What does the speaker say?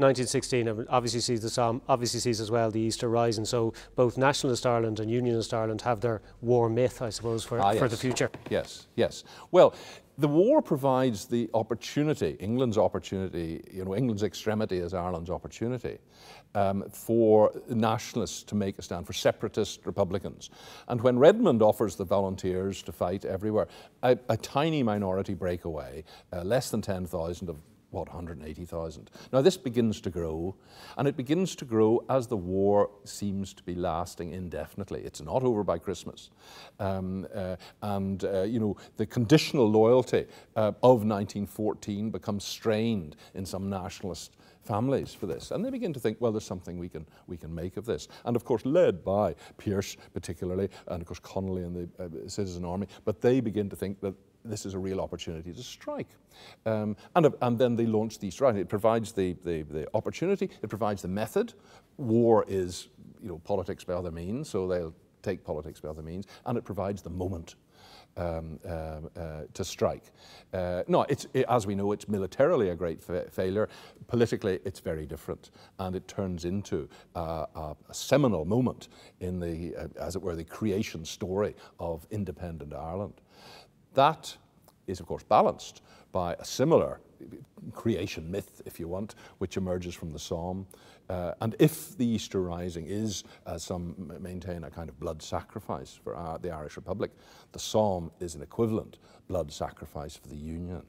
1916 obviously sees the Somme, obviously sees as well the Easter Rising. So both Nationalist Ireland and Unionist Ireland have their war myth, I suppose, for, ah, for the future. Yes, yes. Well, the war provides the opportunity, England's opportunity, you know, England's extremity is Ireland's opportunity um, for nationalists to make a stand, for separatist Republicans. And when Redmond offers the volunteers to fight everywhere, a, a tiny minority breakaway, uh, less than 10,000 of what, 180,000. Now this begins to grow, and it begins to grow as the war seems to be lasting indefinitely. It's not over by Christmas. Um, uh, and, uh, you know, the conditional loyalty uh, of 1914 becomes strained in some nationalist families for this. And they begin to think, well, there's something we can, we can make of this. And of course, led by Pearse particularly, and of course Connolly and the uh, Citizen Army, but they begin to think that this is a real opportunity to strike. Um, and, and then they launch the Rising. It provides the, the, the opportunity, it provides the method. War is, you know, politics by other means, so they'll take politics by other means, and it provides the moment um, uh, uh, to strike. Uh, no, it's, it, as we know, it's militarily a great fa failure. Politically, it's very different, and it turns into a, a, seminal moment in the, uh, as it were, the creation story of independent Ireland. That is, of course, balanced by a similar creation myth, if you want, which emerges from the Somme. Uh, and if the Easter Rising is, as some maintain, a kind of blood sacrifice for uh, the Irish Republic, the Somme is an equivalent blood sacrifice for the Union.